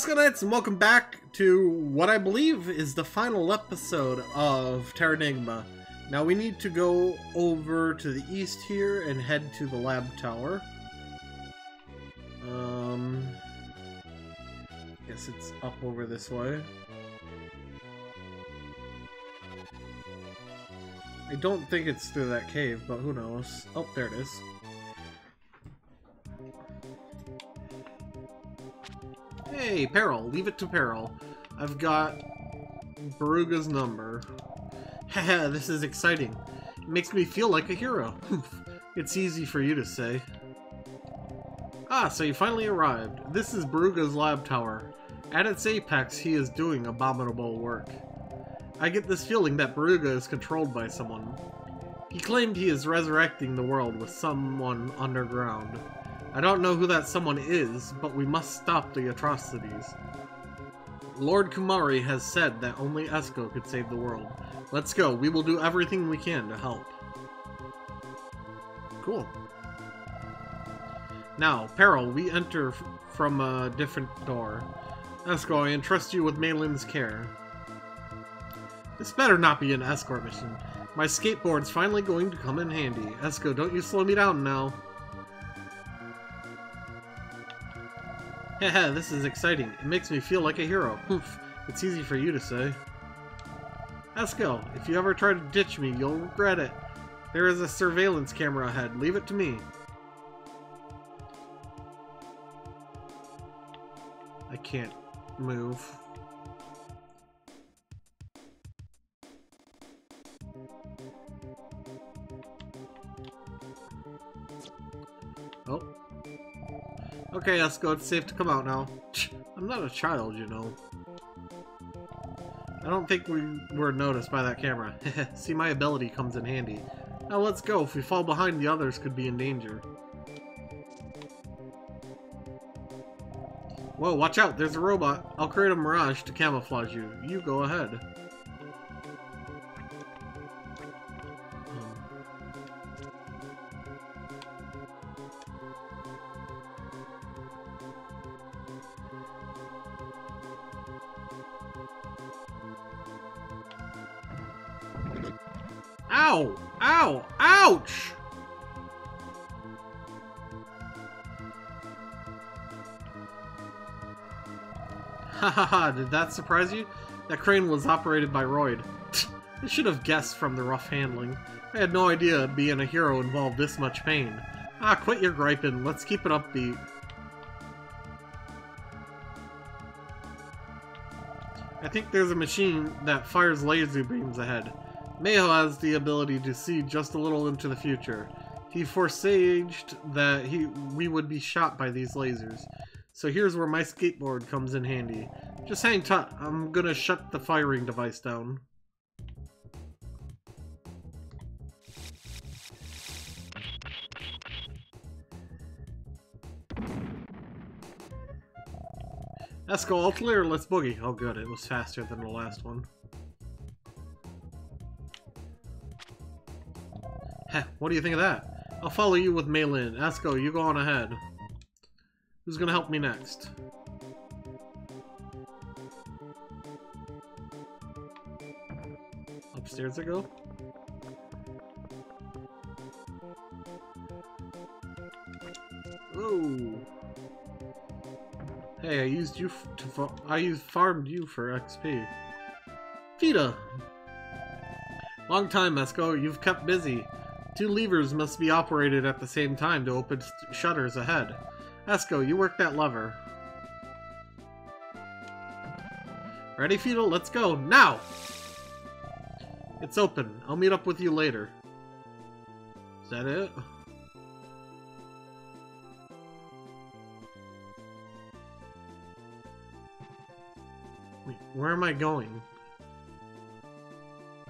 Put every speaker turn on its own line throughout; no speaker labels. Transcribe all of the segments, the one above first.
Esconites, and welcome back to what I believe is the final episode of Terranigma. Now we need to go over to the east here and head to the lab tower. Um, guess it's up over this way. I don't think it's through that cave, but who knows. Oh, there it is. Hey, Peril, leave it to Peril. I've got Beruga's number. Haha, this is exciting. It makes me feel like a hero. it's easy for you to say. Ah, so you finally arrived. This is Beruga's lab tower. At its apex, he is doing abominable work. I get this feeling that Beruga is controlled by someone. He claimed he is resurrecting the world with someone underground. I don't know who that someone is, but we must stop the atrocities. Lord Kumari has said that only Esco could save the world. Let's go. We will do everything we can to help. Cool. Now, Peril, we enter from a different door. Esco, I entrust you with Meilin's care. This better not be an escort mission. My skateboard's finally going to come in handy. Esco, don't you slow me down now. Haha, this is exciting. It makes me feel like a hero. Poof. It's easy for you to say. Esco, if you ever try to ditch me, you'll regret it. There is a surveillance camera ahead. Leave it to me. I can't move. Oh. Okay, Esco, it's safe to come out now. I'm not a child, you know. I don't think we were noticed by that camera. See, my ability comes in handy. Now let's go. If we fall behind, the others could be in danger. Whoa, watch out. There's a robot. I'll create a mirage to camouflage you. You go ahead. Did that surprise you? That crane was operated by Royd. I should have guessed from the rough handling. I had no idea being a hero involved this much pain. Ah, quit your griping. Let's keep it upbeat. I think there's a machine that fires laser beams ahead. Mayo has the ability to see just a little into the future. He foresaged that he we would be shot by these lasers. So here's where my skateboard comes in handy. Just hang tight. I'm gonna shut the firing device down. Let's go all clear, let's boogie. Oh good, it was faster than the last one. Heh, what do you think of that? I'll follow you with Meilin. Esco, you go on ahead. Who's gonna help me next? Upstairs I go? Oh. Hey, I used you to I used farmed you for XP. Vita. Long time, Esco. You've kept busy. Two levers must be operated at the same time to open shutters ahead. Esco, you work that lever. Ready, Fetal? Let's go, now! It's open. I'll meet up with you later. Is that it? Wait, where am I going?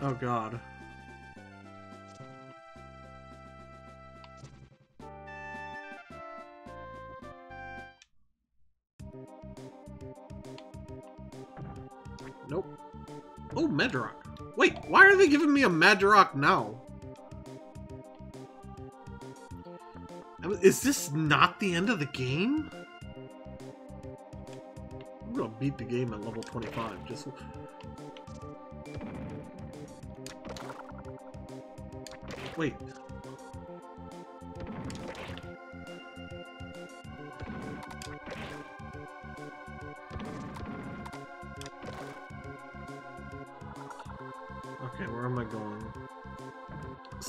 Oh god. Why are they giving me a Magirock now? Is this not the end of the game? I'm gonna beat the game at level 25. Just wait.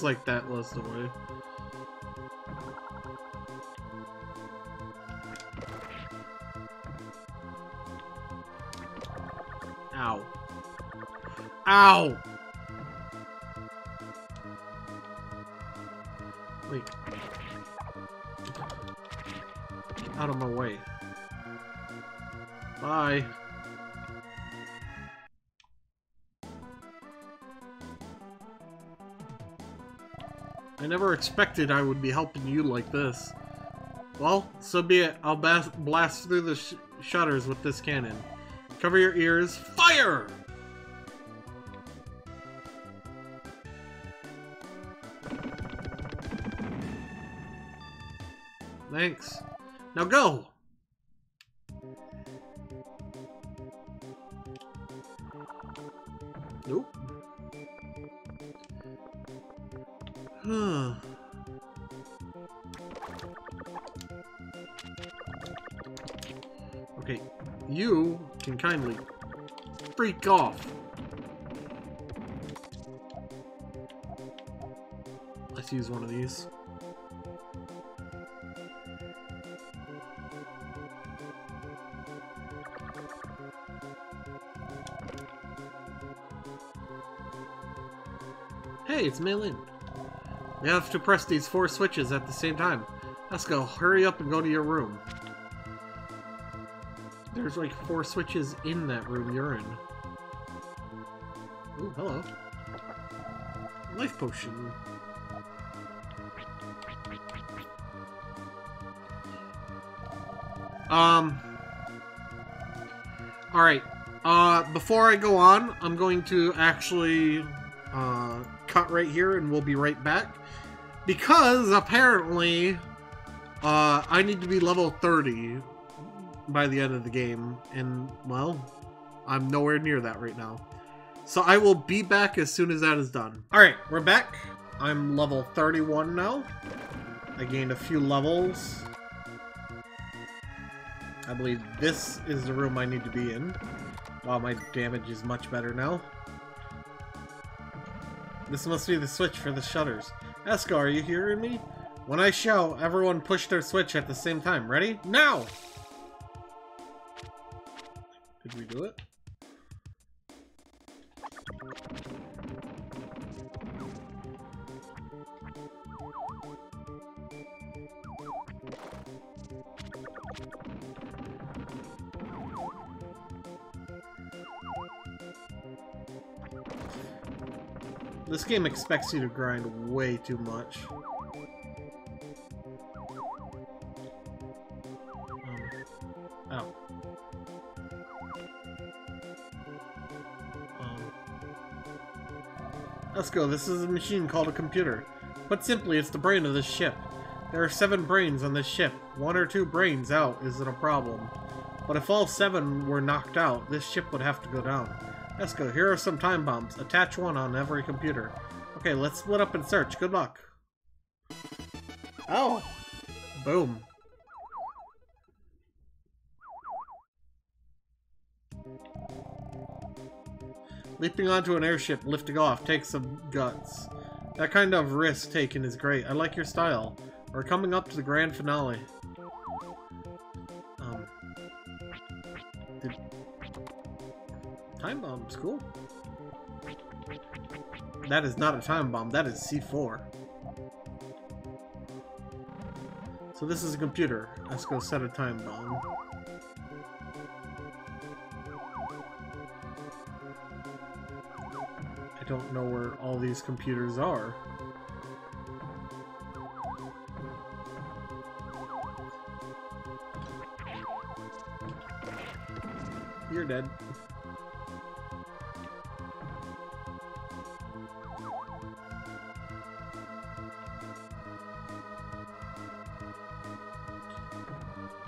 Like that was the way. Ow. Ow! Expected I would be helping you like this. Well, so be it. I'll blast through the sh shutters with this cannon. Cover your ears. Fire! Thanks. Now go! Freak off. Let's use one of these. Hey, it's Meilin. We have to press these four switches at the same time. Let's go. Hurry up and go to your room. There's like four switches in that room you're in. Ooh, hello. Life potion. Um. Alright. Uh, before I go on, I'm going to actually uh, cut right here and we'll be right back. Because apparently uh, I need to be level 30 by the end of the game. And, well, I'm nowhere near that right now. So I will be back as soon as that is done. Alright, we're back. I'm level 31 now. I gained a few levels. I believe this is the room I need to be in. Wow, my damage is much better now. This must be the switch for the shutters. Esco, are you hearing me? When I shout, everyone push their switch at the same time. Ready? Now! Did we do it? This game expects you to grind way too much. Let's go. This is a machine called a computer. Put simply, it's the brain of this ship. There are seven brains on this ship. One or two brains out isn't a problem. But if all seven were knocked out, this ship would have to go down. Let's go. Here are some time bombs. Attach one on every computer. Okay, let's split up and search. Good luck. Oh! Boom. Leaping onto an airship, lifting off, takes some guts. That kind of risk taken is great. I like your style. We're coming up to the grand finale. Um, Time bomb's cool. That is not a time bomb, that is C4. So this is a computer. Let's go set a time bomb. Don't know where all these computers are. You're dead.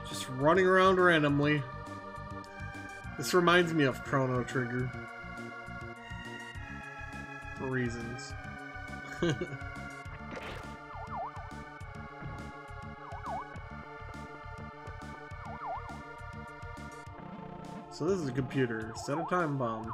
Just running around randomly. This reminds me of Chrono Trigger. Reasons. so this is a computer. Set a time bomb.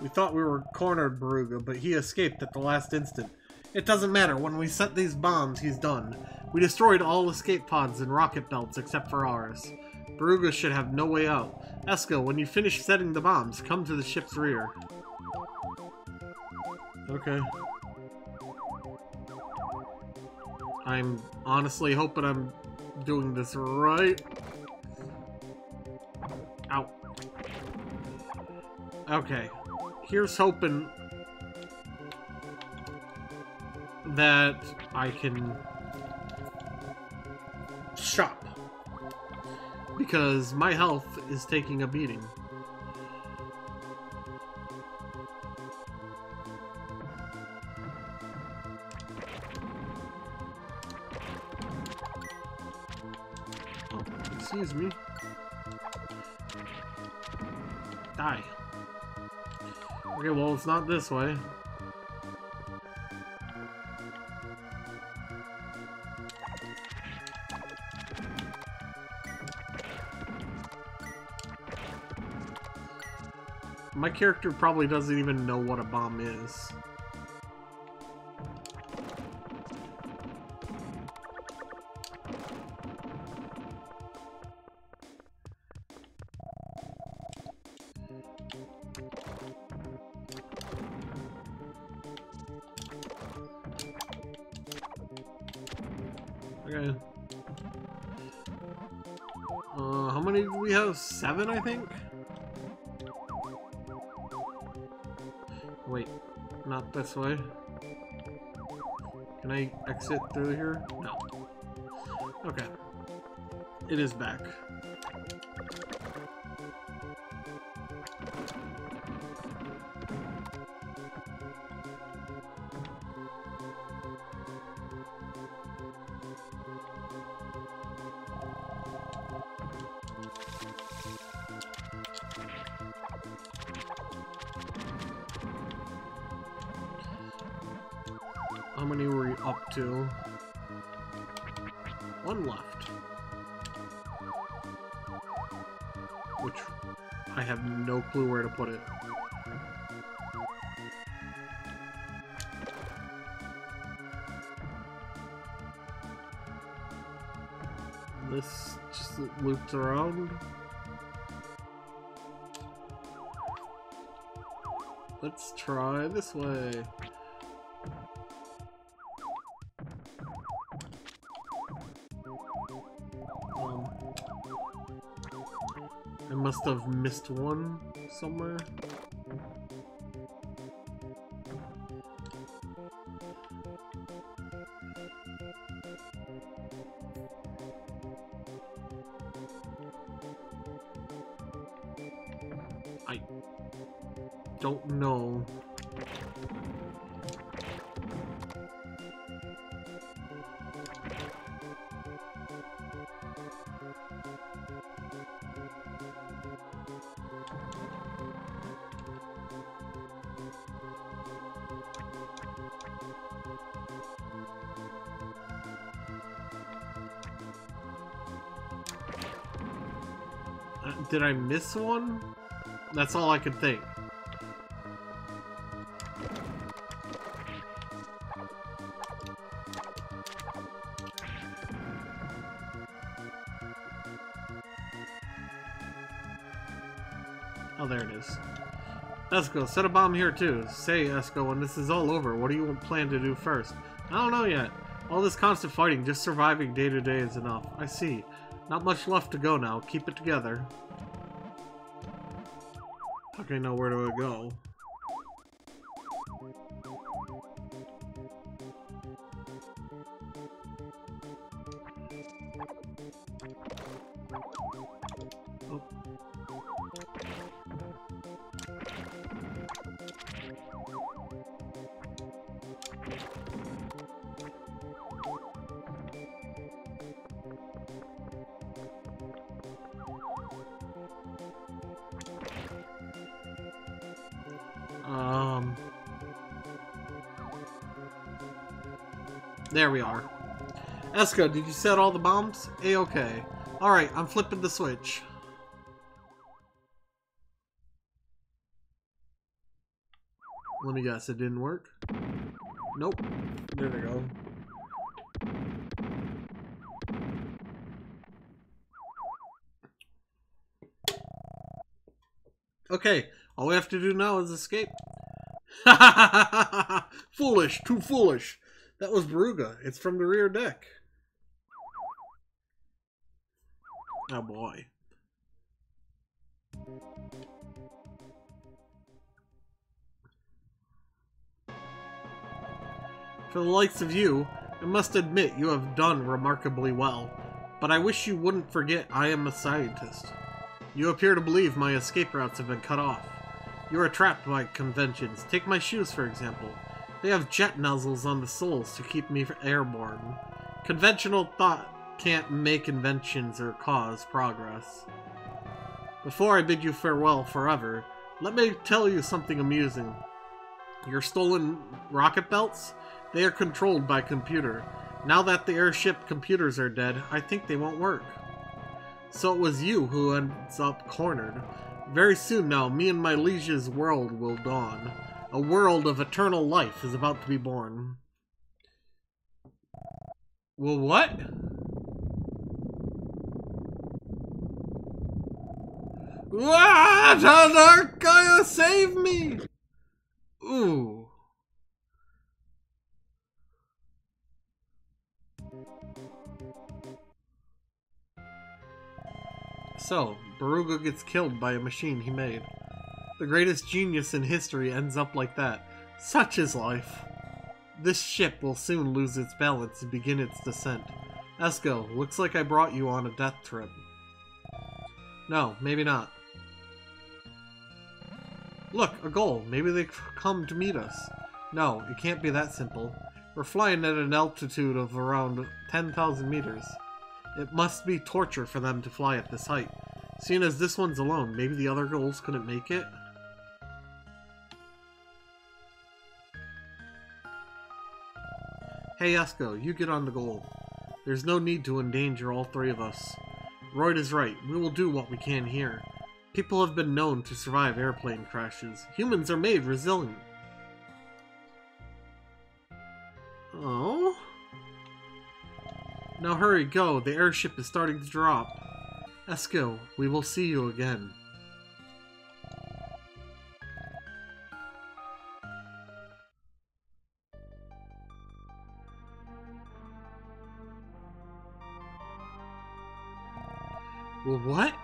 We thought we were cornered Beruga, but he escaped at the last instant. It doesn't matter. When we set these bombs, he's done. We destroyed all escape pods and rocket belts except for ours. Beruga should have no way out. Esco, when you finish setting the bombs, come to the ship's rear. Okay. I'm honestly hoping I'm doing this right. Ow. Okay. Here's hoping that I can Because my health is taking a beating. Oh, excuse me. Die. Okay, well, it's not this way. Character probably doesn't even know what a bomb is. Okay. Uh, how many do we have? Seven, I think? Not this way. Can I exit through here? No. Okay. It is back. Around. Let's try this way. Um, I must have missed one somewhere. Did I miss one? That's all I could think. Oh, there it is. Esco, set a bomb here too. Say, Esco, when this is all over, what do you plan to do first? I don't know yet. All this constant fighting, just surviving day to day is enough. I see. Not much left to go now. Keep it together. Okay, now where do I go? Esco, did you set all the bombs? A-okay. Alright, I'm flipping the switch. Let me guess, it didn't work? Nope. There we go. Okay, all we have to do now is escape. foolish, too foolish. That was Beruga. It's from the rear deck. Oh boy. For the likes of you, I must admit you have done remarkably well, but I wish you wouldn't forget I am a scientist. You appear to believe my escape routes have been cut off. You are trapped by conventions. Take my shoes, for example. They have jet nozzles on the soles to keep me airborne. Conventional thought can't make inventions or cause progress. Before I bid you farewell forever, let me tell you something amusing. Your stolen rocket belts? They are controlled by computer. Now that the airship computers are dead, I think they won't work. So it was you who ends up cornered. Very soon now, me and my liege's world will dawn. A world of eternal life is about to be born. Well, what? Ah, Tanakaya, save me! Ooh. So, Beruga gets killed by a machine he made. The greatest genius in history ends up like that. Such is life. This ship will soon lose its balance and begin its descent. Esco, looks like I brought you on a death trip. No, maybe not. Look, a goal. Maybe they come to meet us. No, it can't be that simple. We're flying at an altitude of around 10,000 meters. It must be torture for them to fly at this height. Seeing as this one's alone, maybe the other goals couldn't make it? Hey Esco, you get on the goal. There's no need to endanger all three of us. Royd is right, we will do what we can here. People have been known to survive airplane crashes. Humans are made resilient. Oh? Now hurry, go. The airship is starting to drop. Esco, we will see you again. What?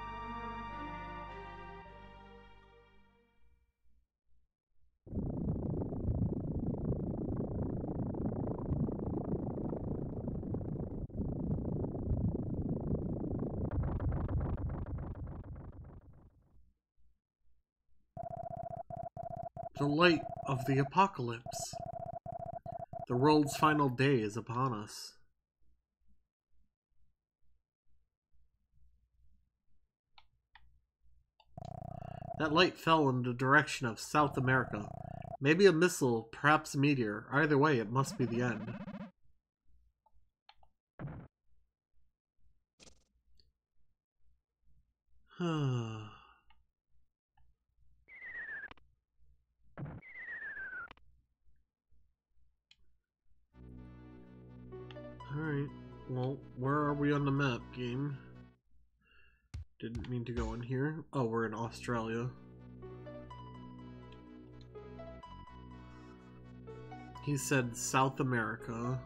The light of the apocalypse. The world's final day is upon us. That light fell in the direction of South America. Maybe a missile, perhaps a meteor. Either way, it must be the end. Hmm. Game? Didn't mean to go in here. Oh, we're in Australia. He said South America.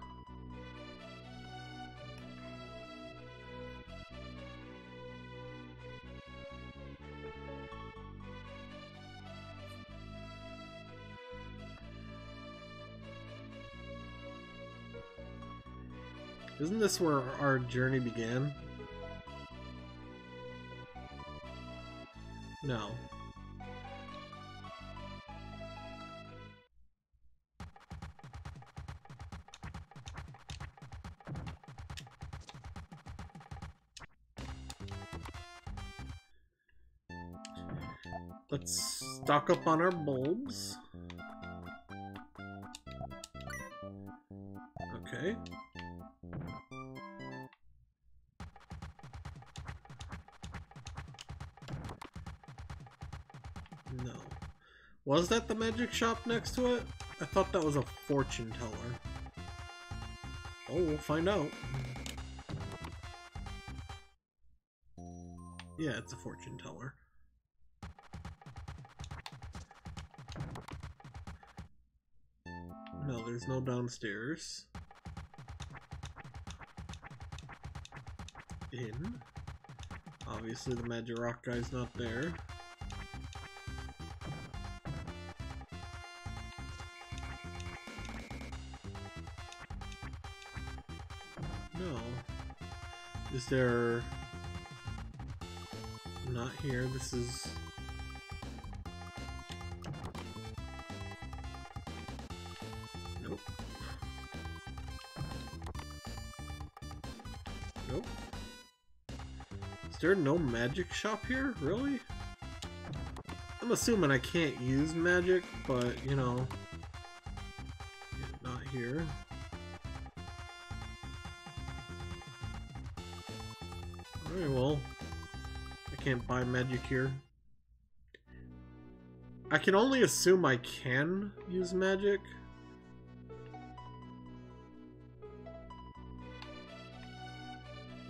Isn't this where our journey began? No. Let's stock up on our bulbs. Okay. Was that the magic shop next to it? I thought that was a fortune teller. Oh, we'll find out. Yeah, it's a fortune teller. No, there's no downstairs. In. Obviously the magic rock guy's not there. Is there... Not here, this is... Nope. Nope. Is there no magic shop here? Really? I'm assuming I can't use magic, but, you know... Not here. Can't buy magic here. I can only assume I can use magic.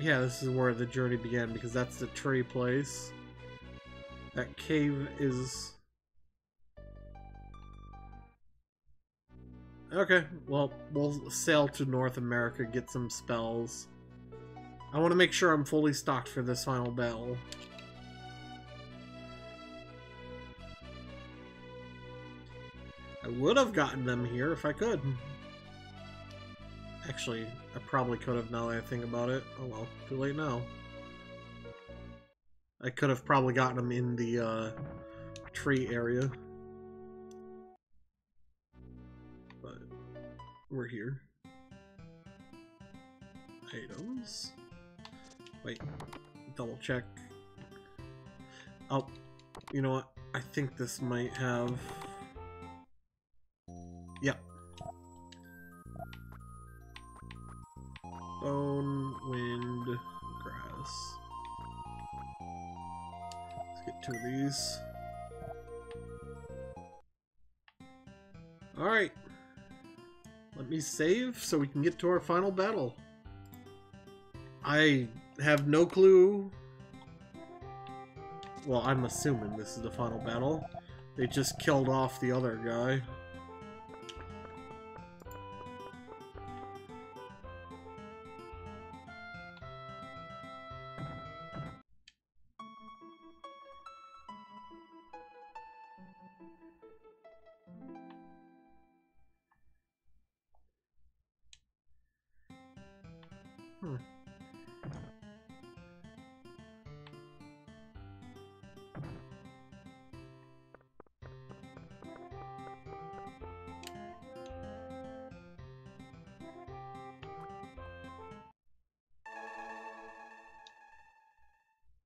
Yeah, this is where the journey began because that's the tree place. That cave is... Okay, well, we'll sail to North America, get some spells. I want to make sure I'm fully stocked for this final battle. Would have gotten them here if I could. Actually, I probably could have now that I think about it. Oh well, too late now. I could have probably gotten them in the uh, tree area. But we're here. Items. Wait, double check. Oh, you know what? I think this might have... Bone, wind, grass. Let's get two of these. Alright. Let me save so we can get to our final battle. I have no clue. Well, I'm assuming this is the final battle. They just killed off the other guy.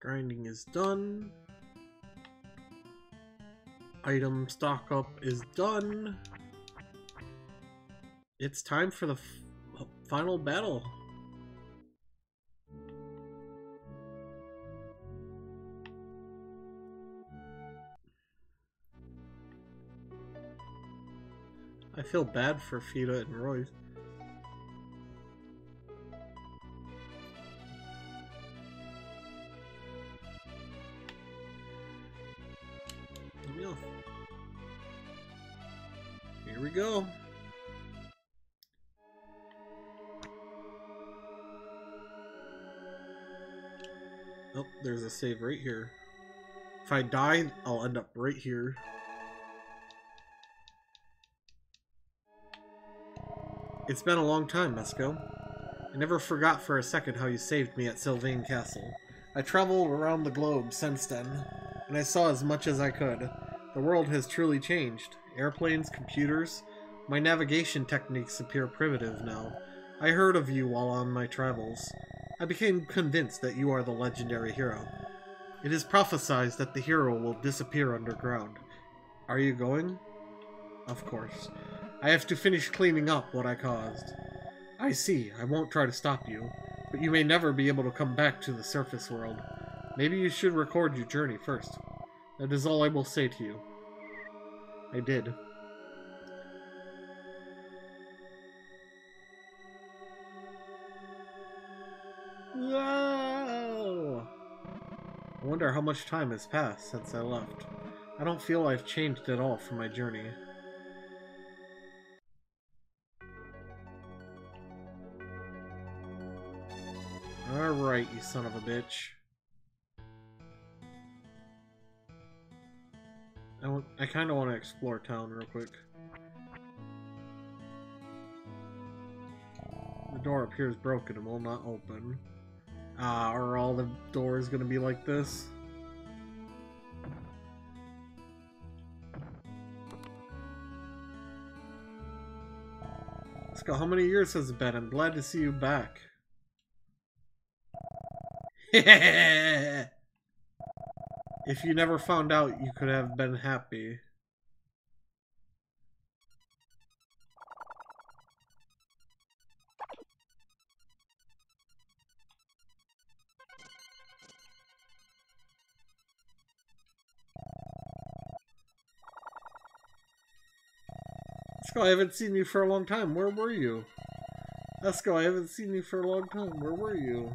Grinding is done. Item stock up is done. It's time for the final battle. I feel bad for Fida and Roy. Save right here. If I die, I'll end up right here. It's been a long time, Mesco. I never forgot for a second how you saved me at Sylvain Castle. I traveled around the globe since then, and I saw as much as I could. The world has truly changed. Airplanes, computers, my navigation techniques appear primitive now. I heard of you while on my travels. I became convinced that you are the legendary hero. It is prophesied that the hero will disappear underground. Are you going? Of course. I have to finish cleaning up what I caused. I see. I won't try to stop you. But you may never be able to come back to the surface world. Maybe you should record your journey first. That is all I will say to you. I did. Wonder how much time has passed since I left. I don't feel I've changed at all from my journey. Alright, you son of a bitch. I, I kind of want to explore town real quick. The door appears broken and will not open. Ah, are all the doors gonna be like this? Let's. How many years has it been? I'm glad to see you back. if you never found out, you could have been happy. Esco, I haven't seen you for a long time. Where were you? Esco, I haven't seen you for a long time. Where were you?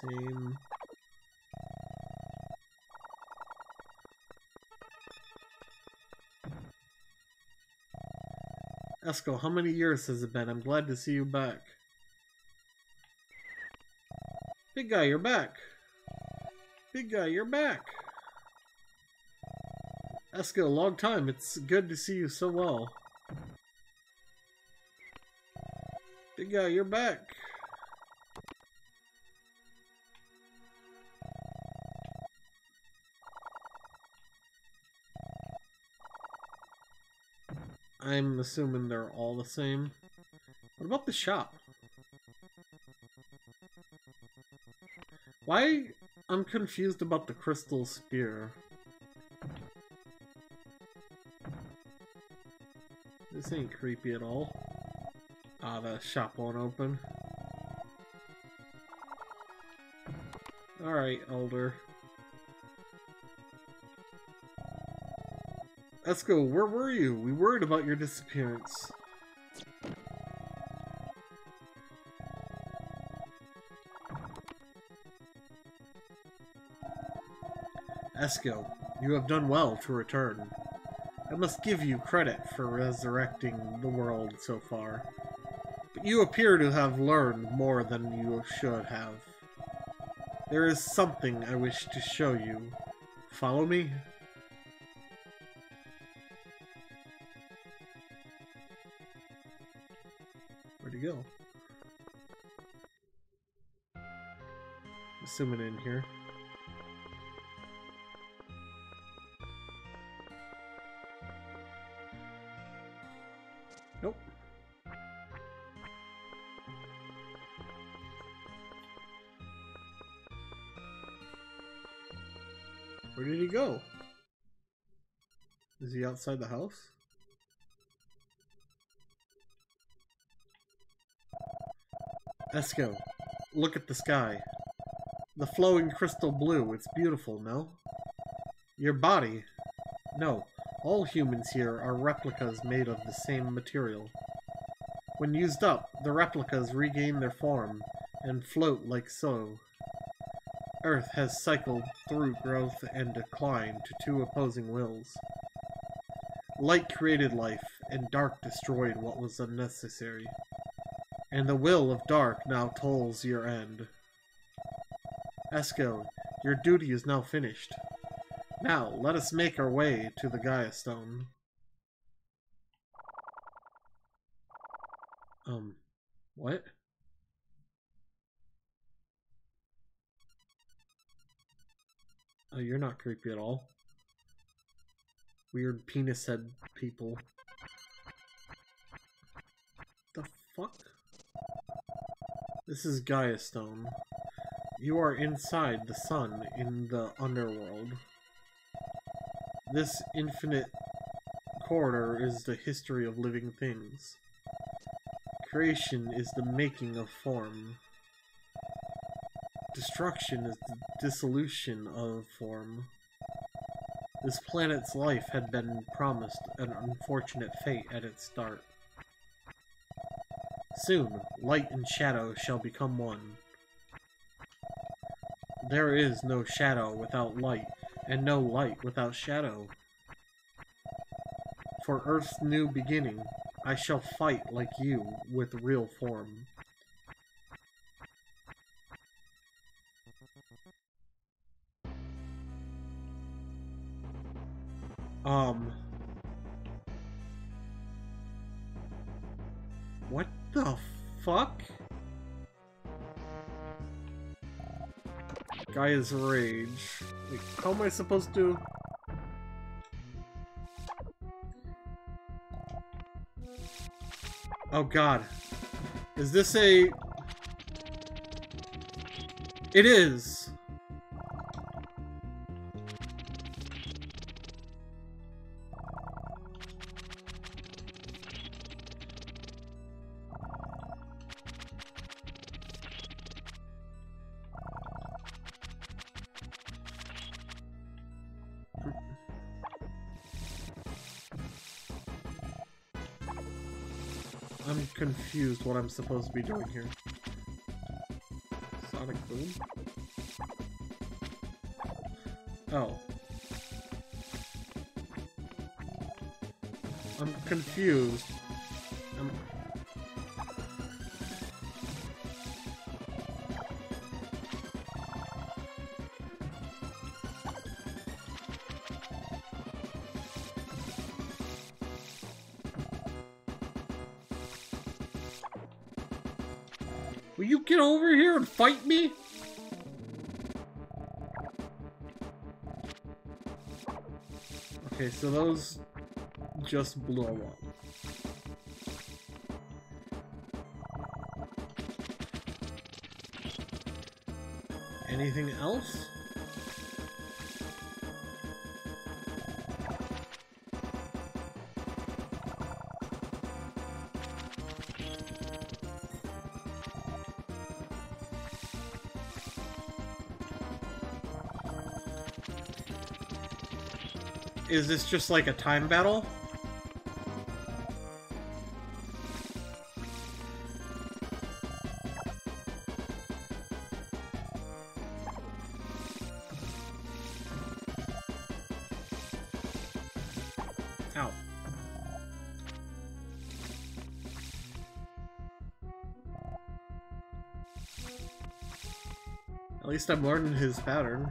Same. Esco, how many years has it been? I'm glad to see you back. Big guy, you're back. Big guy, you're back. Esco, a long time. It's good to see you so well. Guy, you're back. I'm assuming they're all the same. What about the shop? Why? I'm confused about the crystal spear. This ain't creepy at all. Ah, the shop won't open. Alright, Elder. Esco, where were you? We worried about your disappearance. Esco, you have done well to return. I must give you credit for resurrecting the world so far. You appear to have learned more than you should have. There is something I wish to show you. Follow me? Where'd he go? Assuming in here. Outside the house? Esco, look at the sky. The flowing crystal blue, it's beautiful, no? Your body. No, all humans here are replicas made of the same material. When used up, the replicas regain their form and float like so. Earth has cycled through growth and decline to two opposing wills. Light created life, and dark destroyed what was unnecessary. And the will of dark now tolls your end. Esco, your duty is now finished. Now, let us make our way to the Gaia Stone. Um, what? Oh, you're not creepy at all. Weird penis head people. The fuck? This is Gaia Stone. You are inside the sun in the underworld. This infinite corridor is the history of living things. Creation is the making of form. Destruction is the dissolution of form. This planet's life had been promised an unfortunate fate at its start. Soon, light and shadow shall become one. There is no shadow without light, and no light without shadow. For Earth's new beginning, I shall fight like you with real form. Um... What the fuck? Guy is Rage. Wait, how am I supposed to... Oh god. Is this a... It is! What I'm supposed to be doing here. Sonic Boom? Oh. I'm confused. Fight me? Okay, so those just blow up. Anything else? Is this just like a time battle? Ow. At least I'm learning his pattern.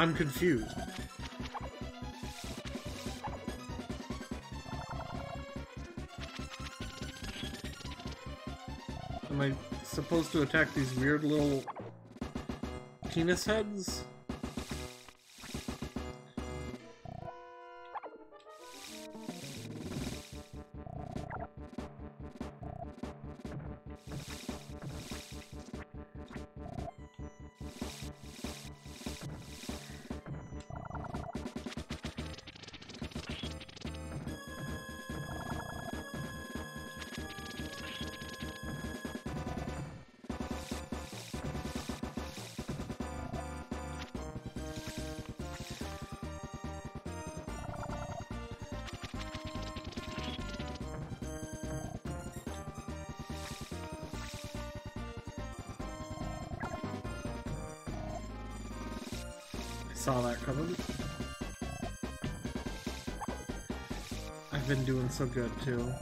I'm confused. Am I supposed to attack these weird little penis heads? also good too.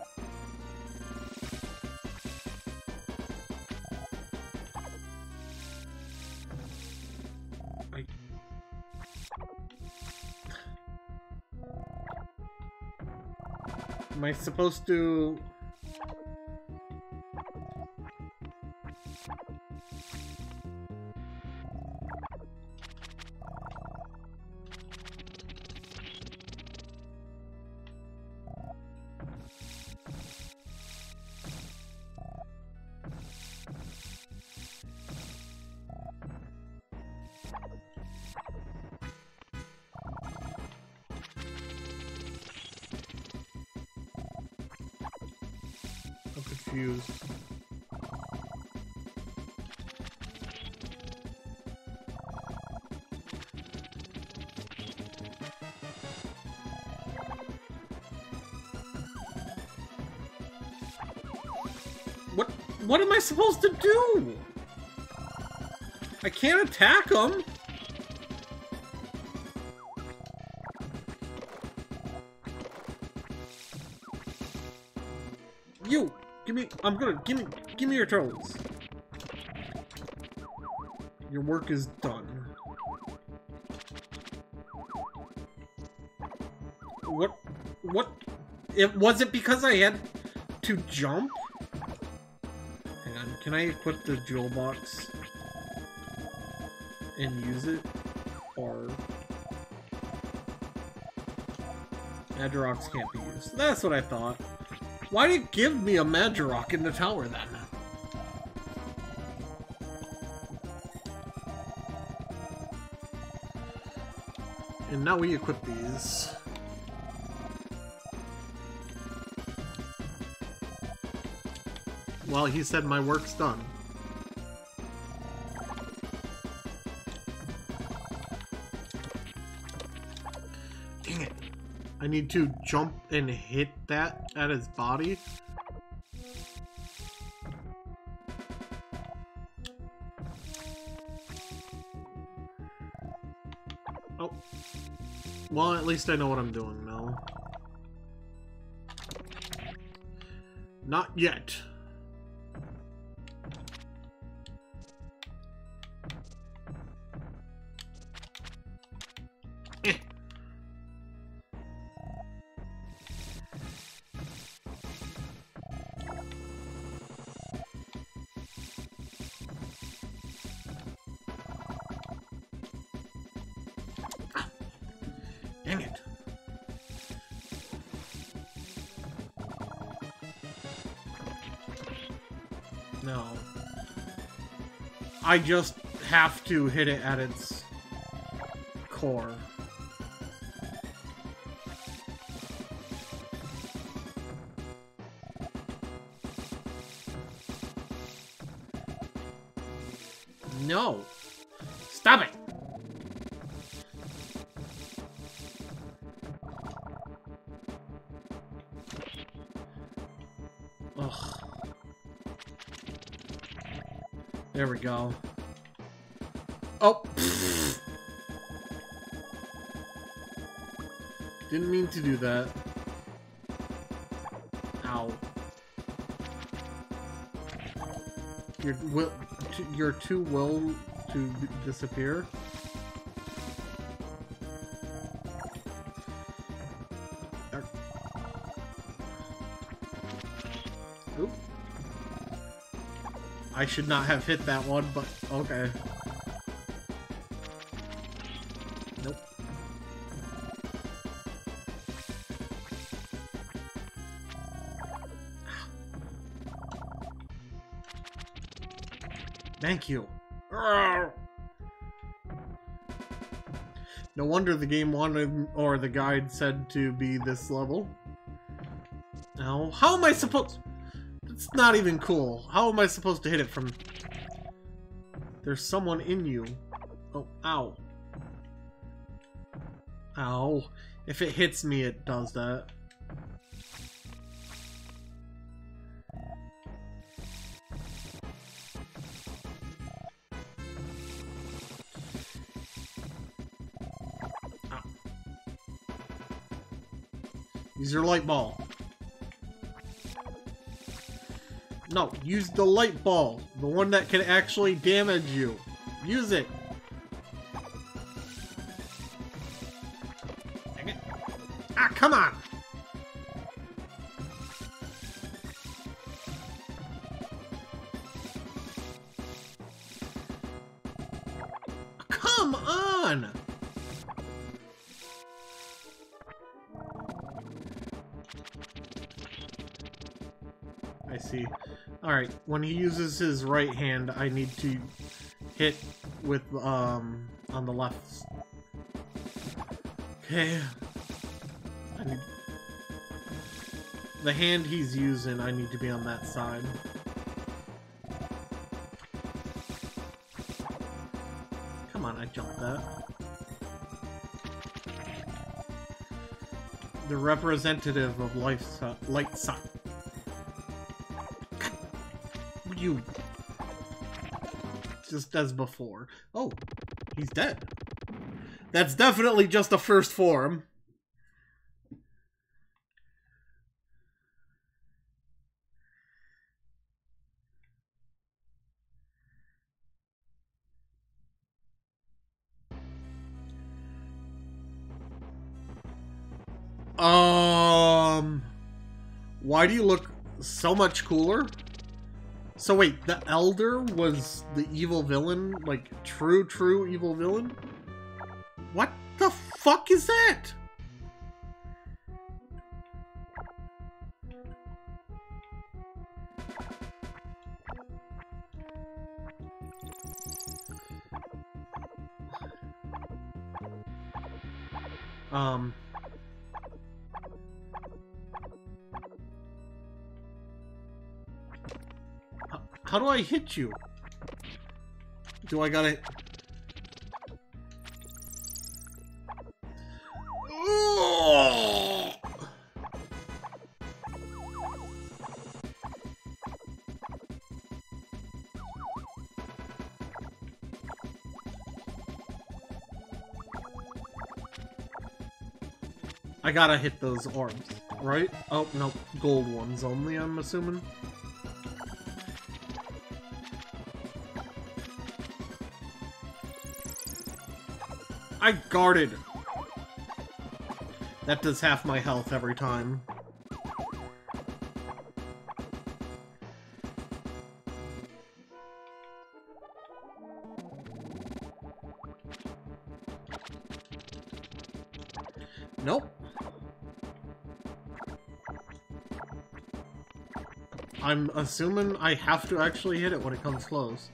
Am I supposed to confused. What what am I supposed to do? I can't attack him. I'm gonna give me. Give me your turtles. Your work is done. What? What? It was it because I had to jump? Hang on. Can I equip the jewel box and use it, or? Magirocks can't be used. That's what I thought. Why did it give me a Magirock in the tower then? And now we equip these. Well, he said my work's done. Need to jump and hit that at his body. Oh. Well, at least I know what I'm doing now. Not yet. I just have to hit it at its core. Go. Oh. Didn't mean to do that. Ow. You're will. You're too will to disappear. Should not have hit that one, but okay. Nope. Thank you. No wonder the game wanted, or the guide said to be this level. Now, how am I supposed... Not even cool. How am I supposed to hit it from... There's someone in you. Oh, ow. Ow. If it hits me, it does that. No, use the light ball. The one that can actually damage you. Use it. When he uses his right hand, I need to hit with, um, on the left. Okay. Need... The hand he's using, I need to be on that side. Come on, I jumped that. The representative of life light suck. You just as before. Oh, he's dead. That's definitely just a first form. Um, why do you look so much cooler? So wait, the Elder was the evil villain? Like, true, true evil villain? What the fuck is that? How do I hit you? Do I gotta... I gotta hit those orbs, right? Oh, no, gold ones only, I'm assuming. I guarded! That does half my health every time. Nope. I'm assuming I have to actually hit it when it comes close.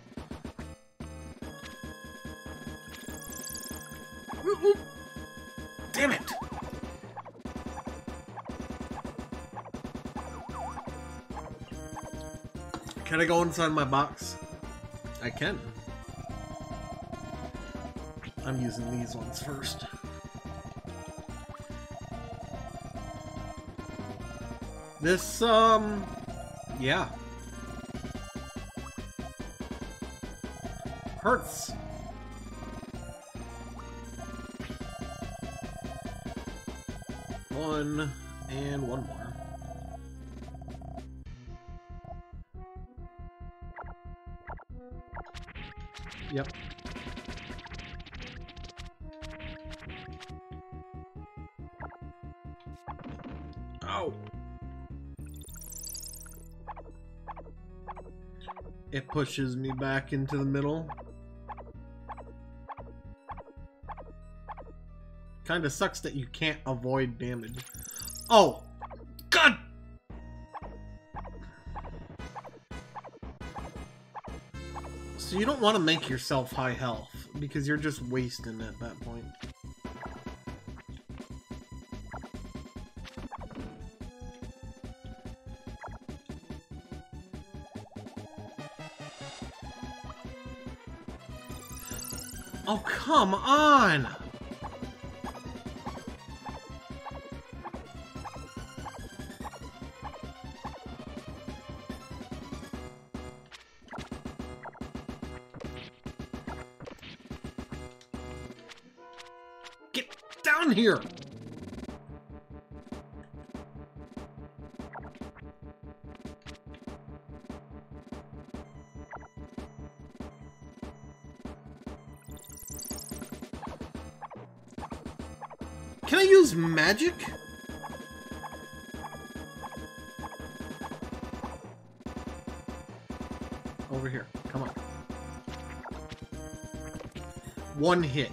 I go inside my box? I can. I'm using these ones first. This, um... Yeah. Hurts. One, and one more. Pushes me back into the middle. Kinda sucks that you can't avoid damage. Oh! God! So you don't want to make yourself high health, because you're just wasting at that point. Down here! Can I use magic? Over here. Come on. One hit.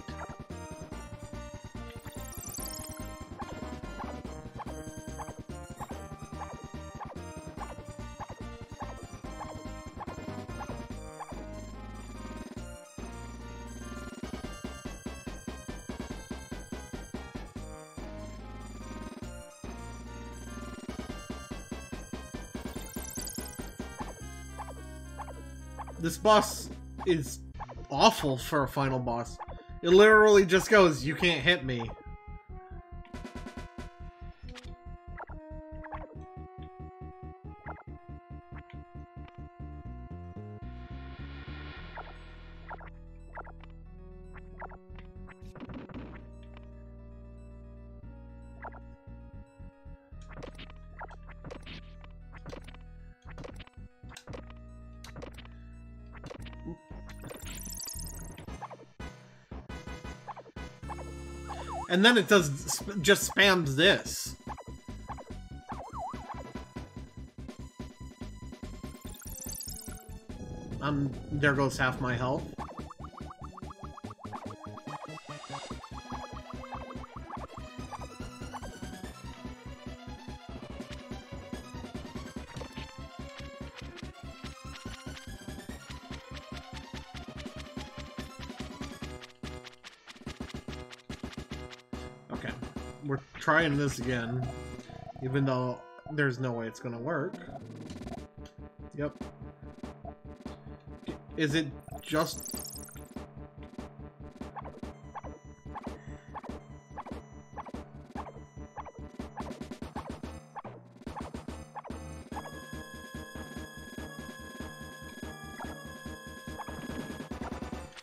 Boss is awful for a final boss. It literally just goes, you can't hit me. And then it does just spams this. Um, there goes half my health. Trying this again. Even though there's no way it's gonna work. Yep. Is it just...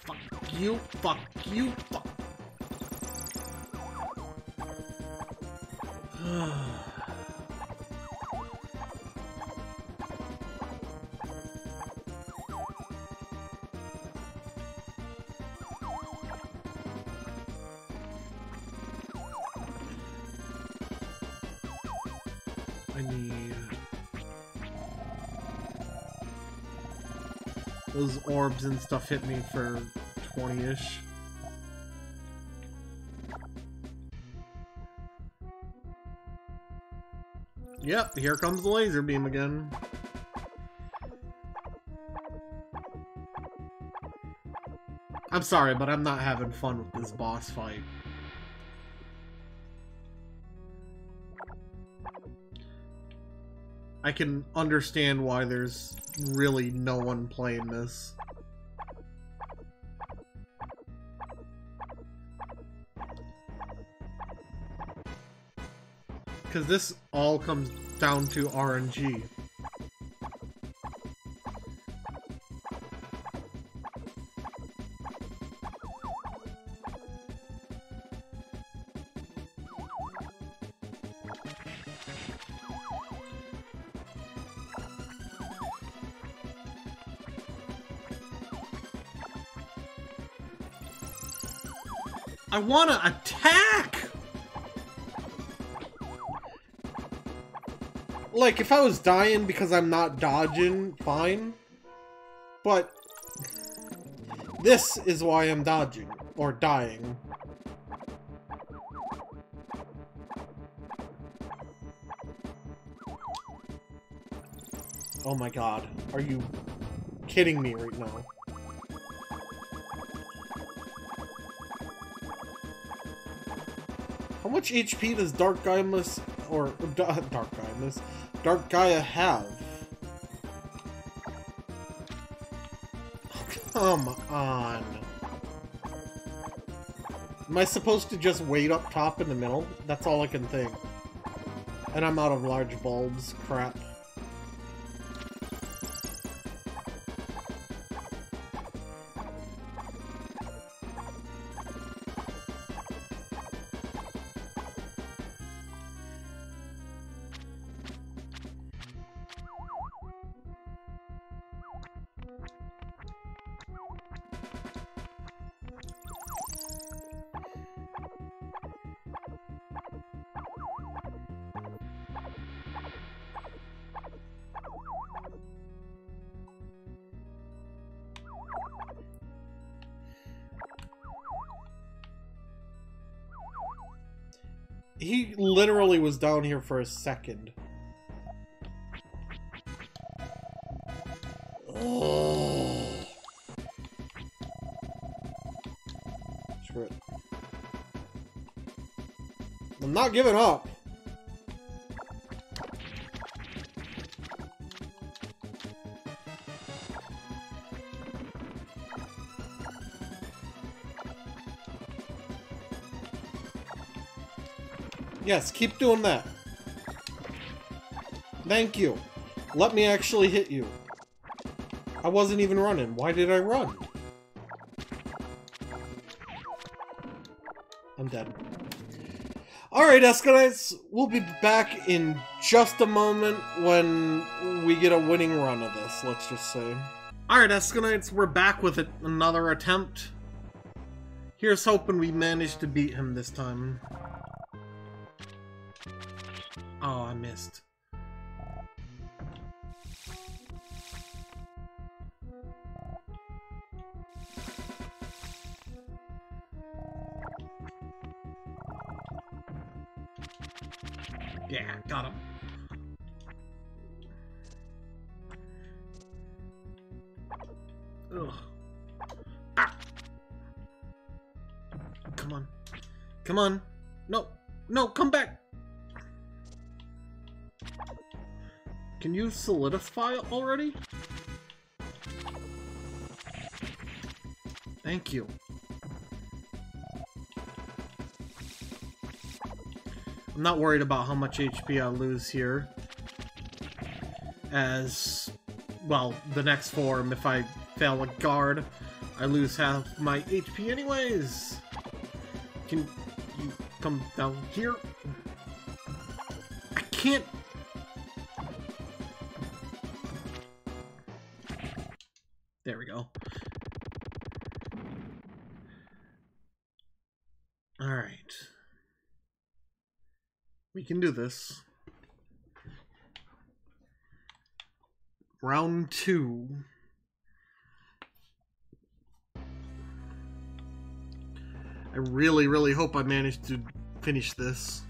Fuck you, fuck you, I need... Those orbs and stuff hit me for 20-ish. Yep, here comes the laser beam again. I'm sorry, but I'm not having fun with this boss fight. I can understand why there's really no one playing this. Because this all comes down to RNG. I want to attack! Like, if I was dying because I'm not dodging, fine. But... This is why I'm dodging. Or dying. Oh my god. Are you kidding me right now? How much HP does Dark Gaimus, or Dark Gaimus, Dark Gaia have? come on. Am I supposed to just wait up top in the middle? That's all I can think. And I'm out of large bulbs. Crap. Down here for a second. Screw it. I'm not giving up. Yes, keep doing that. Thank you. Let me actually hit you. I wasn't even running. Why did I run? I'm dead. Alright, Eskinites, we'll be back in just a moment when we get a winning run of this, let's just say. Alright, Eskinites, we're back with another attempt. Here's hoping we manage to beat him this time. Missed. Yeah, got him. Ugh. Ah! Come on. Come on. No. No, come back! Can you solidify already? Thank you. I'm not worried about how much HP I lose here. As, well, the next form, if I fail a guard, I lose half my HP anyways. Can you come down here? I can't... can do this. Round two. I really, really hope I manage to finish this.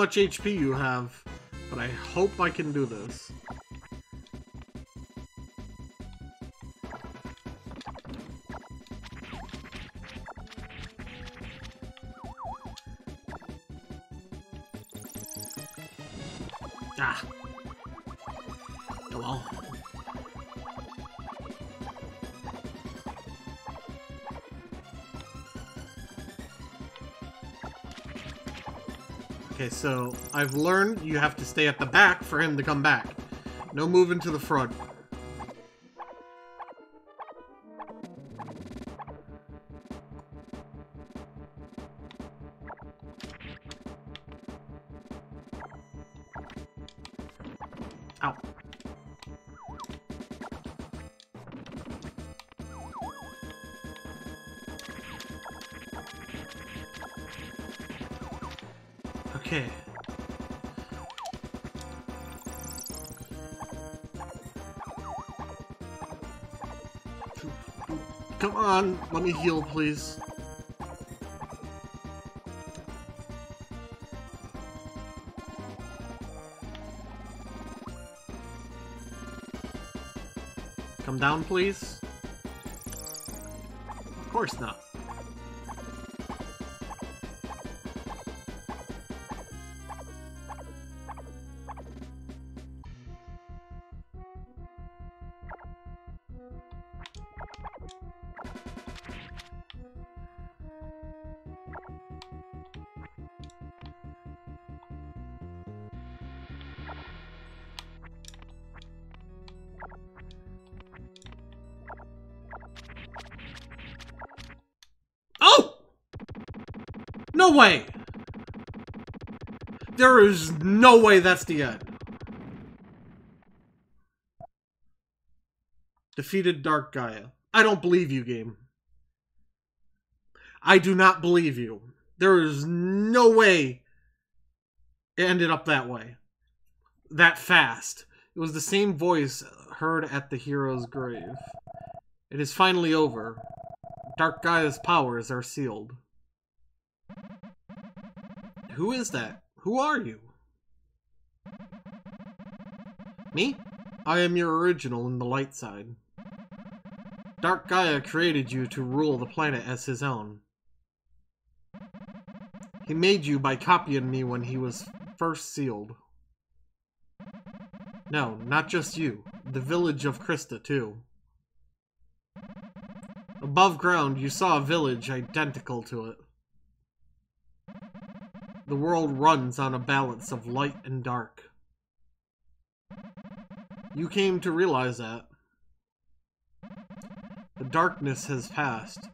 Much HP you have, but I hope I can do this. So I've learned you have to stay at the back for him to come back. No moving to the front. On, let me heal, please. Come down, please. Of course not. Way! There is no way that's the end. Defeated Dark Gaia. I don't believe you, game. I do not believe you. There is no way it ended up that way. That fast. It was the same voice heard at the hero's grave. It is finally over. Dark Gaia's powers are sealed. Who is that? Who are you? Me? I am your original in the light side. Dark Gaia created you to rule the planet as his own. He made you by copying me when he was first sealed. No, not just you. The village of Crysta, too. Above ground, you saw a village identical to it. The world runs on a balance of light and dark. You came to realize that. The darkness has passed.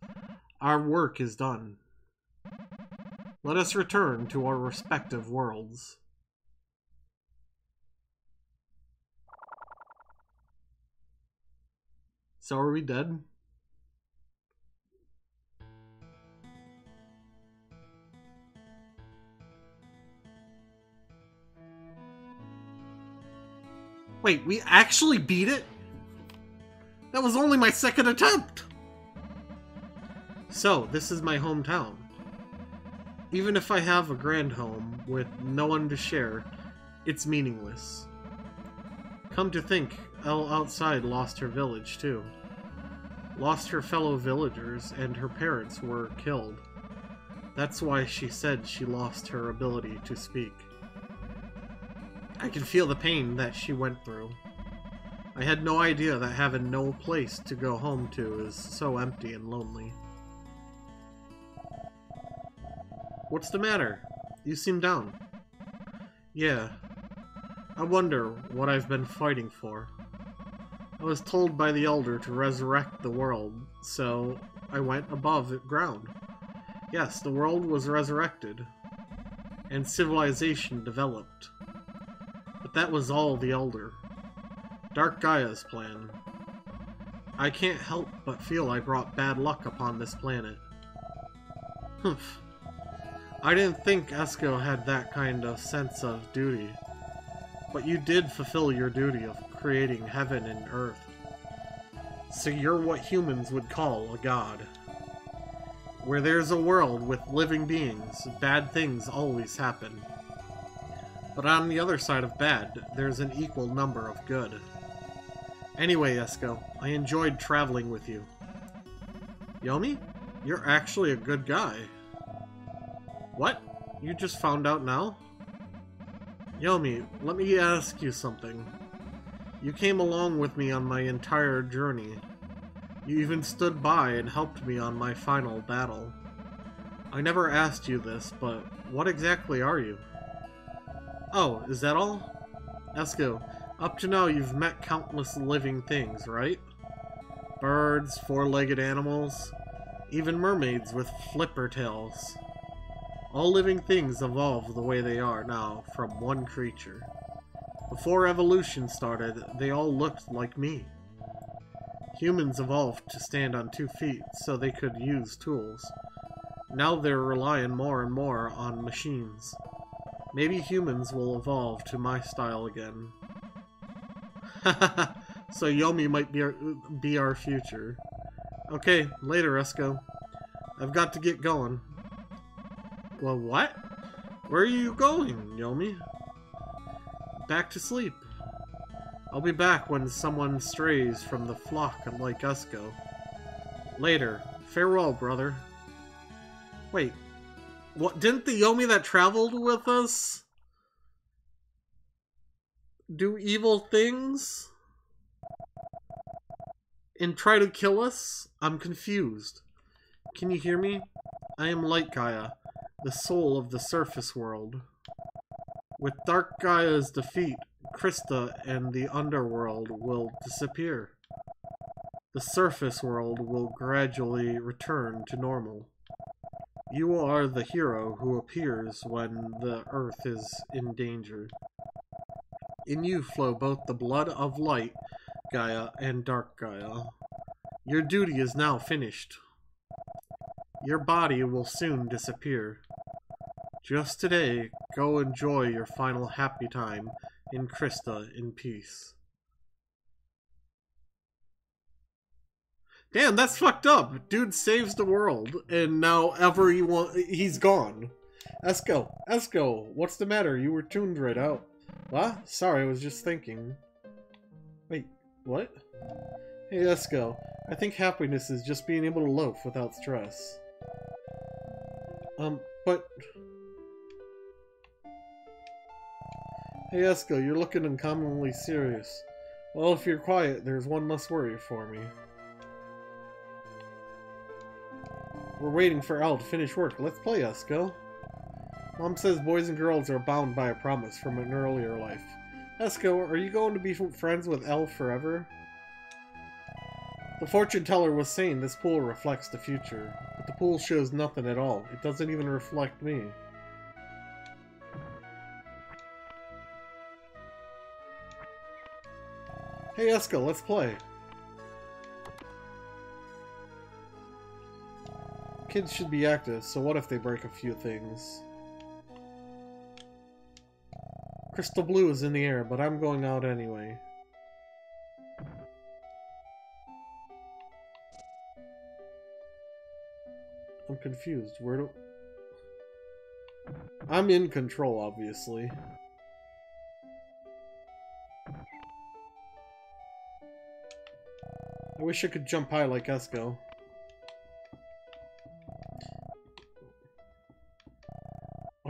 Our work is done. Let us return to our respective worlds. So are we dead? Wait, we actually beat it? That was only my second attempt! So, this is my hometown. Even if I have a grand home with no one to share, it's meaningless. Come to think, Elle outside lost her village too. Lost her fellow villagers, and her parents were killed. That's why she said she lost her ability to speak. I can feel the pain that she went through. I had no idea that having no place to go home to is so empty and lonely. What's the matter? You seem down. Yeah. I wonder what I've been fighting for. I was told by the Elder to resurrect the world, so I went above ground. Yes, the world was resurrected, and civilization developed. That was all the Elder. Dark Gaia's plan. I can't help but feel I brought bad luck upon this planet. Humph. I didn't think Esco had that kind of sense of duty. But you did fulfill your duty of creating heaven and earth. So you're what humans would call a god. Where there's a world with living beings, bad things always happen. But on the other side of bad, there's an equal number of good. Anyway, Esco, I enjoyed traveling with you. Yomi? You're actually a good guy. What? You just found out now? Yomi, let me ask you something. You came along with me on my entire journey. You even stood by and helped me on my final battle. I never asked you this, but what exactly are you? Oh, is that all? Esco, up to now you've met countless living things, right? Birds, four-legged animals, even mermaids with flipper tails. All living things evolve the way they are now from one creature. Before evolution started, they all looked like me. Humans evolved to stand on two feet so they could use tools. Now they're relying more and more on machines. Maybe humans will evolve to my style again. so Yomi might be our, be our future. Okay, later, Esco. I've got to get going. Well, what? Where are you going, Yomi? Back to sleep. I'll be back when someone strays from the flock like Esco. Later. Farewell, brother. Wait. What? Didn't the Yomi that traveled with us do evil things? And try to kill us? I'm confused. Can you hear me? I am Light Gaia the soul of the surface world. With Dark Gaia's defeat, Crysta and the underworld will disappear. The surface world will gradually return to normal. You are the hero who appears when the earth is in danger. In you flow both the blood of light Gaia and dark Gaia. Your duty is now finished. Your body will soon disappear. Just today, go enjoy your final happy time in Crysta in peace. Damn, that's fucked up. Dude saves the world, and now ever he want, he's gone. Esco, Esco, what's the matter? You were tuned right out. What? Sorry, I was just thinking. Wait, what? Hey, Esco, I think happiness is just being able to loaf without stress. Um, but... Hey, Esco, you're looking uncommonly serious. Well, if you're quiet, there's one less worry for me. We're waiting for Al to finish work. Let's play, Esco. Mom says boys and girls are bound by a promise from an earlier life. Esco, are you going to be friends with Elle forever? The fortune teller was saying this pool reflects the future, but the pool shows nothing at all. It doesn't even reflect me. Hey Esco, let's play. Kids should be active, so what if they break a few things? Crystal blue is in the air, but I'm going out anyway. I'm confused. Where do... I'm in control, obviously. I wish I could jump high like Esco.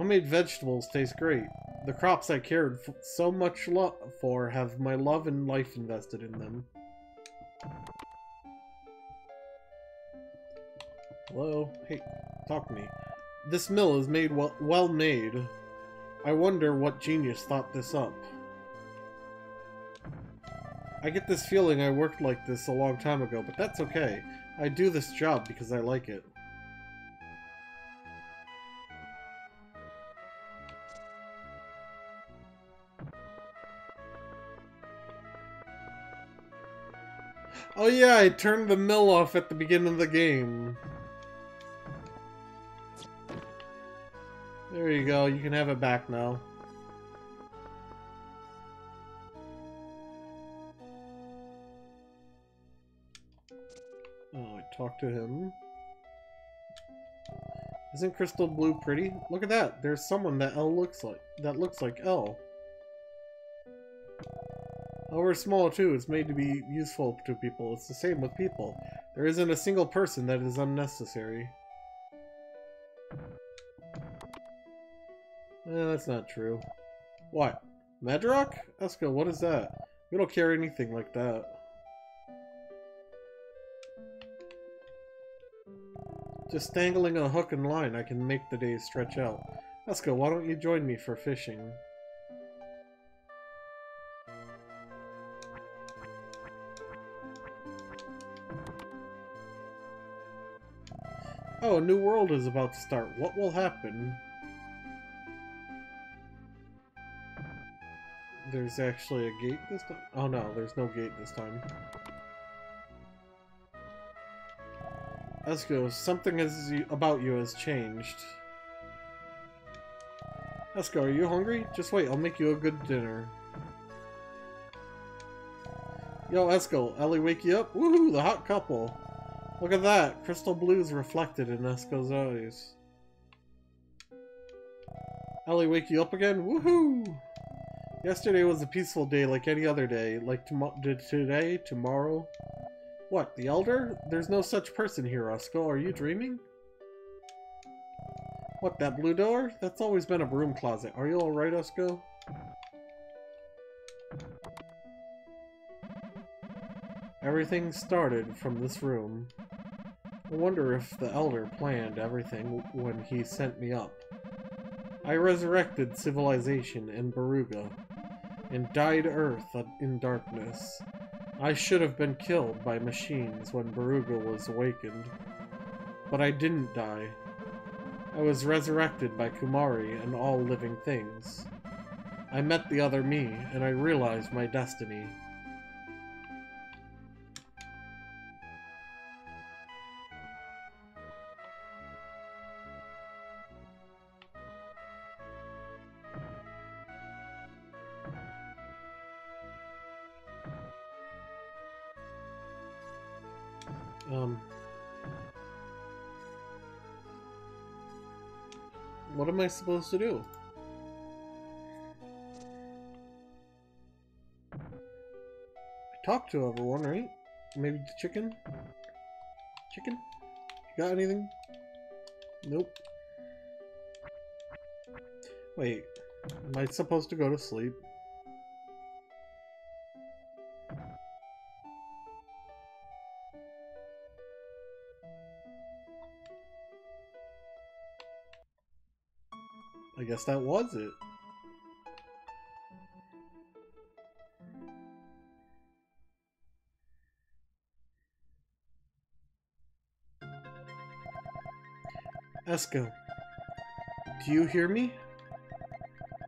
Homemade vegetables taste great. The crops I cared so much for have my love and life invested in them. Hello? Hey, talk to me. This mill is made well, well made. I wonder what genius thought this up. I get this feeling I worked like this a long time ago, but that's okay. I do this job because I like it. Yeah, I turned the mill off at the beginning of the game. There you go, you can have it back now. Oh, I talked to him. Isn't Crystal Blue pretty? Look at that. There's someone that Elle looks like. That looks like Elle. We're small too. It's made to be useful to people. It's the same with people. There isn't a single person that is unnecessary. Eh, that's not true. What? Magirock? Esco, what is that? We don't carry anything like that. Just dangling a hook and line, I can make the days stretch out. Esco, why don't you join me for fishing? Oh, a new world is about to start. What will happen? There's actually a gate this time? Oh no, there's no gate this time. Esco, something is about you has changed. Esco, are you hungry? Just wait, I'll make you a good dinner. Yo, Esco, Ellie wake you up? Woohoo, the hot couple! Look at that! Crystal blues reflected in Esco's eyes. Ellie, wake you up again? Woohoo! Yesterday was a peaceful day like any other day. Like tom today, tomorrow. What, the Elder? There's no such person here, Esco. Are you dreaming? What, that blue door? That's always been a broom closet. Are you alright, Esco? Everything started from this room. I wonder if the Elder planned everything when he sent me up. I resurrected civilization in Beruga, and dyed Earth in darkness. I should have been killed by machines when Beruga was awakened. But I didn't die. I was resurrected by Kumari and all living things. I met the other me, and I realized my destiny. What am I supposed to do? I talked to everyone, right? Maybe the chicken? Chicken? You got anything? Nope. Wait, am I supposed to go to sleep? Guess that was it. Esco, do you hear me?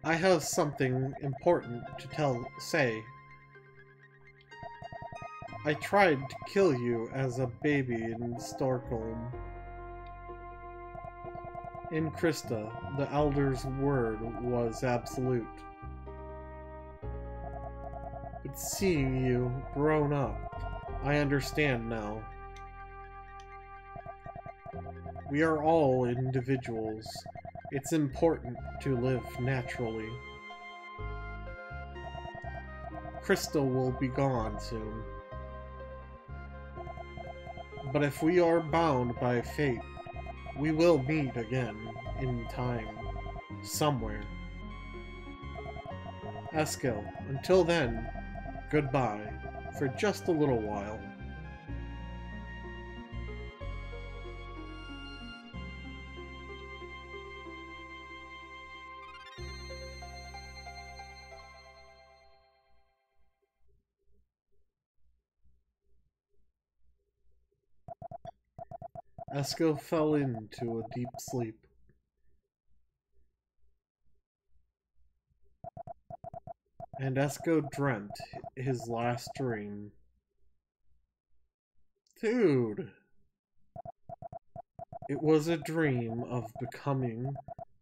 I have something important to tell say. I tried to kill you as a baby in Stockholm. In Crysta, the Elder's word was absolute. But seeing you grown up, I understand now. We are all individuals. It's important to live naturally. Crysta will be gone soon. But if we are bound by fate, we will meet again in time, somewhere. Eskel, until then, goodbye, for just a little while. Esco fell into a deep sleep. And Esco dreamt his last dream. Dude! It was a dream of becoming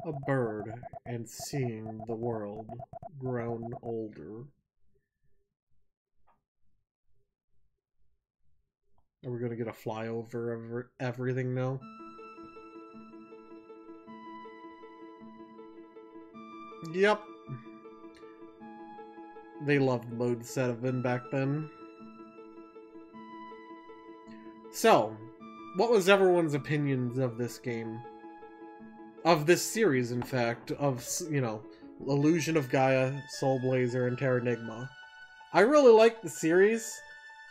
a bird and seeing the world grown older. Are we gonna get a flyover of er, everything now? Yep. They loved Mode 7 back then. So, what was everyone's opinions of this game? Of this series, in fact, of, you know, Illusion of Gaia, Soul Blazer, and Terranigma. I really like the series.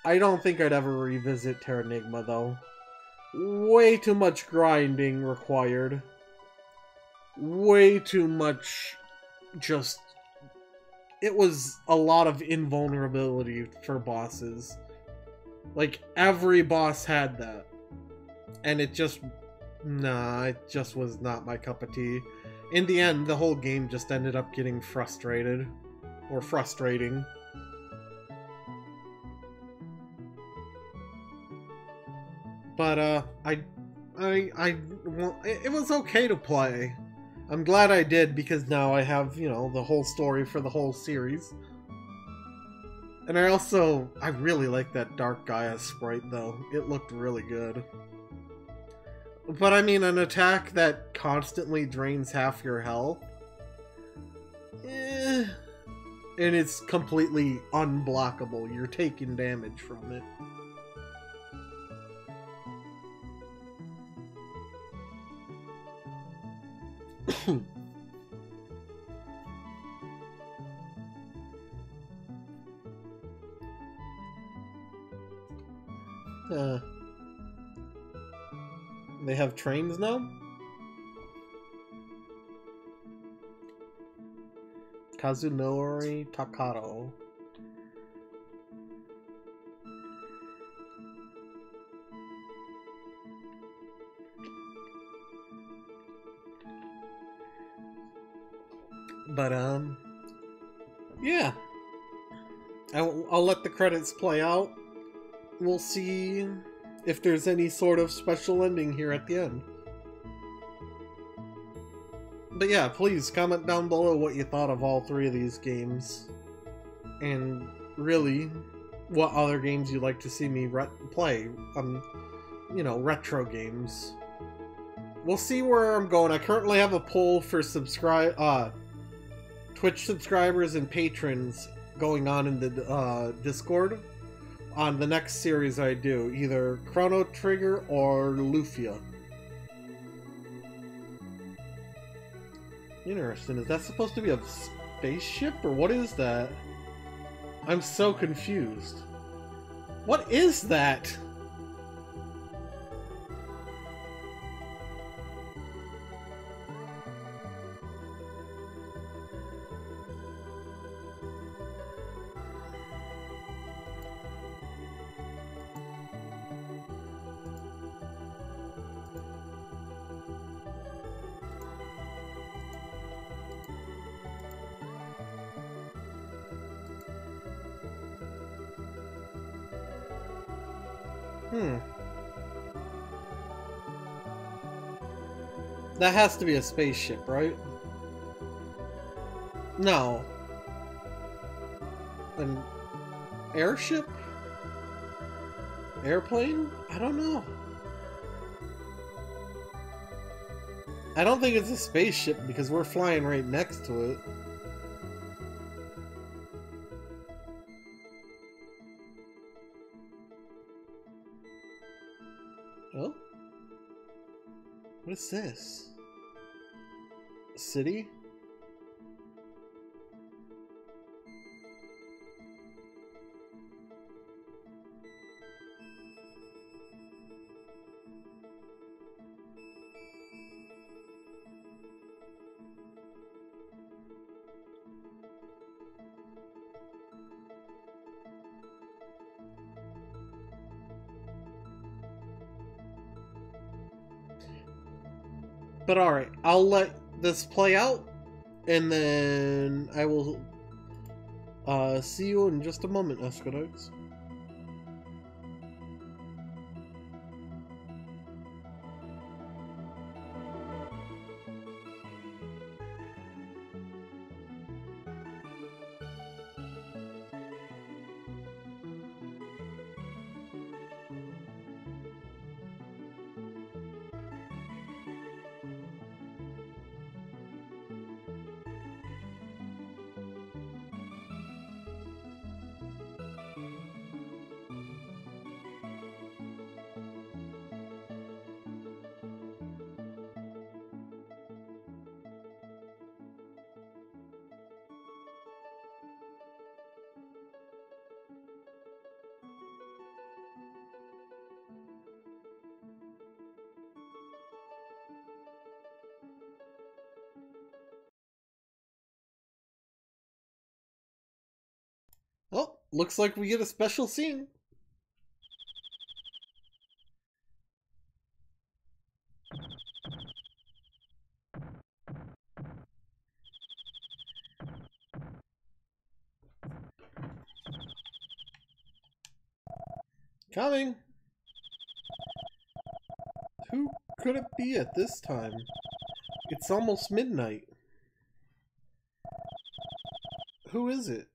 I don't think I'd ever revisit Terranigma, though. Way too much grinding required. Way too much just... It was a lot of invulnerability for bosses. Like, every boss had that. And it just... Nah, it just was not my cup of tea. In the end, the whole game just ended up getting frustrated. Or frustrating. But, uh, I, I, I, well, it, was okay to play. I'm glad I did because now I have, you know, the whole story for the whole series. And I also, I really like that Dark Gaia sprite though. It looked really good. But I mean, an attack that constantly drains half your health? Eh. And it's completely unblockable. You're taking damage from it. uh, they have trains now? Kazunori Takato. But, um, yeah. I'll, I'll let the credits play out. We'll see if there's any sort of special ending here at the end. But yeah, please comment down below what you thought of all three of these games. And really, what other games you'd like to see me play. Um, you know, retro games. We'll see where I'm going. I currently have a poll for subscribe, uh, Twitch subscribers and patrons going on in the uh, Discord on the next series I do, either Chrono Trigger or Lufia. Interesting. Is that supposed to be a spaceship, or what is that? I'm so confused. What is that? That has to be a spaceship, right? No. An airship? Airplane? I don't know. I don't think it's a spaceship because we're flying right next to it. Oh? What is this? City? But alright, I'll let this play out, and then I will uh, see you in just a moment, Escadokes. Looks like we get a special scene. Coming! Who could it be at this time? It's almost midnight. Who is it?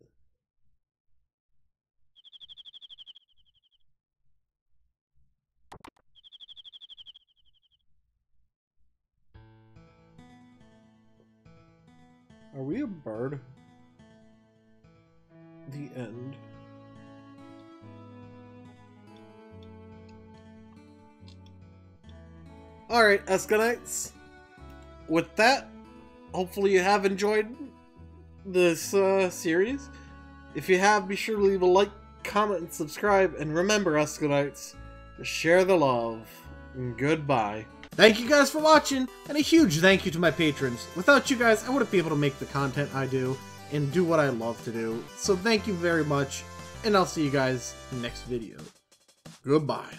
Escanites. With that, hopefully you have enjoyed this uh, series. If you have, be sure to leave a like, comment, and subscribe. And remember, Escanites, share the love. Goodbye. Thank you guys for watching, and a huge thank you to my patrons. Without you guys, I wouldn't be able to make the content I do and do what I love to do. So thank you very much, and I'll see you guys next video. Goodbye.